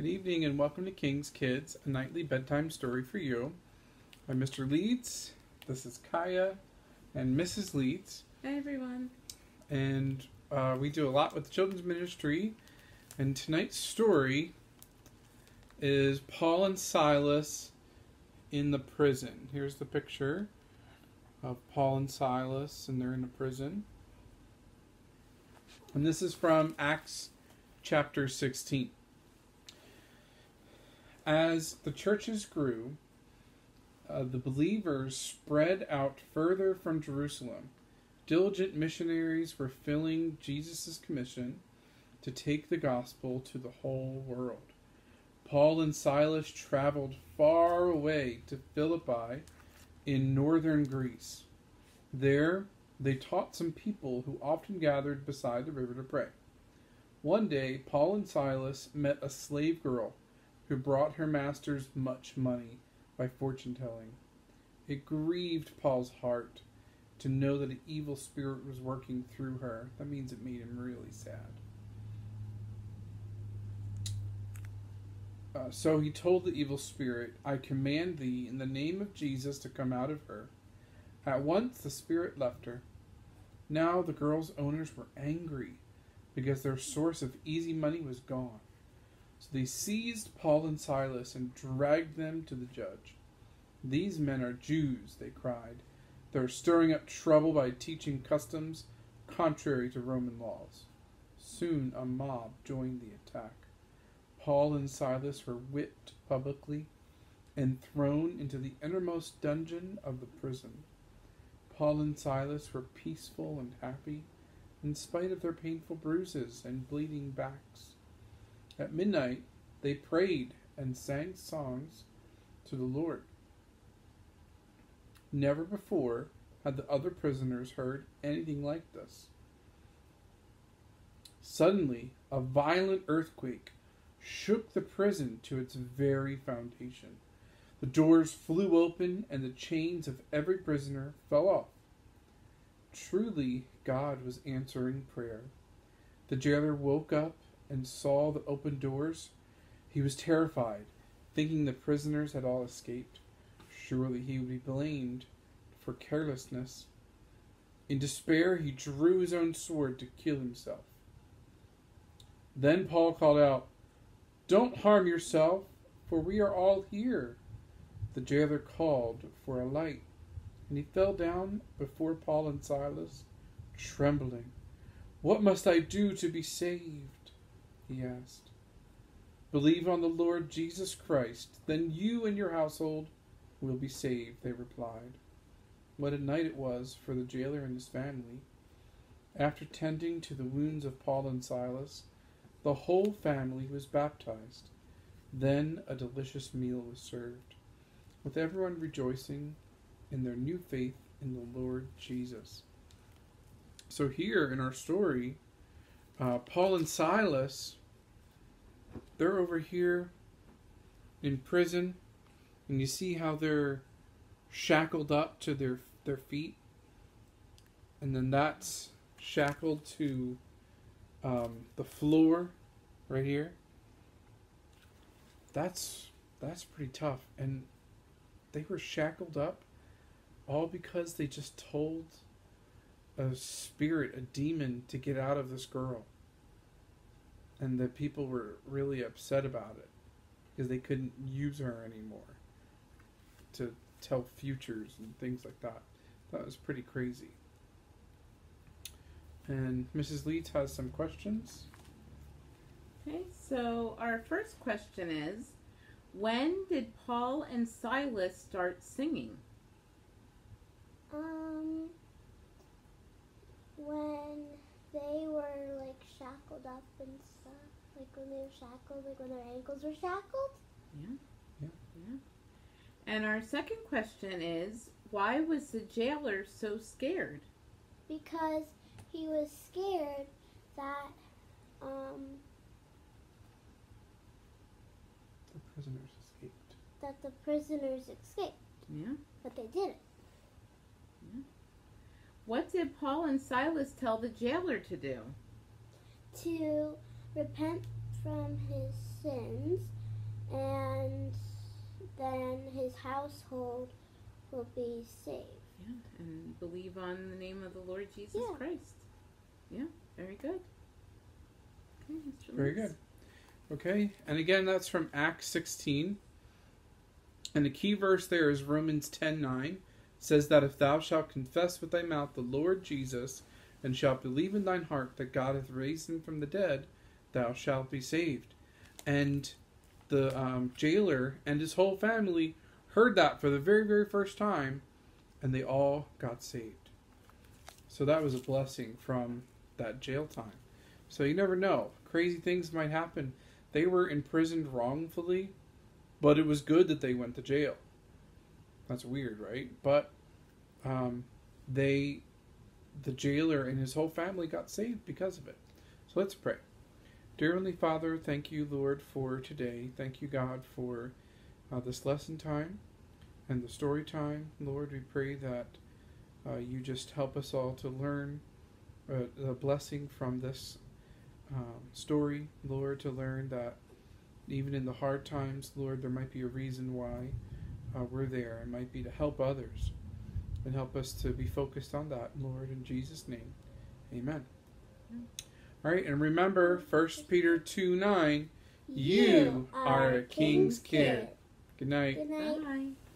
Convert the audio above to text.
Good evening and welcome to King's Kids, a nightly bedtime story for you. I'm Mr. Leeds. This is Kaya and Mrs. Leeds. Hi everyone. And uh, we do a lot with the children's ministry. And tonight's story is Paul and Silas in the prison. Here's the picture of Paul and Silas, and they're in the prison. And this is from Acts chapter 16. As the churches grew, uh, the believers spread out further from Jerusalem. Diligent missionaries were filling Jesus' commission to take the gospel to the whole world. Paul and Silas traveled far away to Philippi in northern Greece. There, they taught some people who often gathered beside the river to pray. One day, Paul and Silas met a slave girl who brought her masters much money by fortune telling. It grieved Paul's heart to know that an evil spirit was working through her. That means it made him really sad. Uh, so he told the evil spirit, I command thee in the name of Jesus to come out of her. At once the spirit left her. Now the girl's owners were angry because their source of easy money was gone. So they seized Paul and Silas and dragged them to the judge. These men are Jews, they cried. They're stirring up trouble by teaching customs contrary to Roman laws. Soon a mob joined the attack. Paul and Silas were whipped publicly and thrown into the innermost dungeon of the prison. Paul and Silas were peaceful and happy in spite of their painful bruises and bleeding backs. At midnight, they prayed and sang songs to the Lord. Never before had the other prisoners heard anything like this. Suddenly, a violent earthquake shook the prison to its very foundation. The doors flew open and the chains of every prisoner fell off. Truly, God was answering prayer. The jailer woke up and saw the open doors. He was terrified, thinking the prisoners had all escaped. Surely he would be blamed for carelessness. In despair, he drew his own sword to kill himself. Then Paul called out, Don't harm yourself, for we are all here. The jailer called for a light, and he fell down before Paul and Silas, trembling. What must I do to be saved? He asked. Believe on the Lord Jesus Christ, then you and your household will be saved, they replied. What a night it was for the jailer and his family. After tending to the wounds of Paul and Silas, the whole family was baptized. Then a delicious meal was served, with everyone rejoicing in their new faith in the Lord Jesus. So, here in our story, uh, Paul and Silas, they're over here in prison, and you see how they're shackled up to their their feet, and then that's shackled to um, the floor right here. That's that's pretty tough, and they were shackled up all because they just told a spirit, a demon, to get out of this girl, and the people were really upset about it because they couldn't use her anymore to tell futures and things like that. That was pretty crazy. And Mrs. Leeds has some questions. Okay, so our first question is When did Paul and Silas start singing? Um, when they were like shackled up and stuff, like when they were shackled, like when their ankles were shackled. Yeah. Yeah. Yeah. And our second question is Why was the jailer so scared? because he was scared that um, The prisoners escaped. that the prisoners escaped, Yeah. but they didn't. What did Paul and Silas tell the jailer to do? To repent from his sins, and then his household will be saved. Yeah, and believe on the name of the Lord Jesus Yeah. Christ. Yeah, very good. Okay, Very good. Okay, and again, that's from Acts 16. And the key verse there is Romans 10 9. Says that if thou shalt confess with thy mouth the Lord Jesus, and shalt believe in thine heart that God hath raised him from the dead, thou shalt be saved. And the um, jailer and his whole family heard that for the very, very first time, and they all got saved. So that was a blessing from that jail time. So you never know. Crazy things might happen. They were imprisoned wrongfully, but it was good that they went to jail. That's weird, right? But um, they, the jailer and his whole family got saved because of it. So let's pray. Dear Heavenly Father, thank you, Lord, for today. Thank you, God, for uh, this lesson time and the story time. Lord, we pray that uh, you just help us all to learn uh, a blessing from this um, story, Lord, to learn that even in the hard times, Lord, there might be a reason why uh, we're there. It might be to help others and help us to be focused on that, Lord, in Jesus' name. Amen. All right, and remember 1 Peter 2 9, you are a king's care. Good night. Good night. Bye.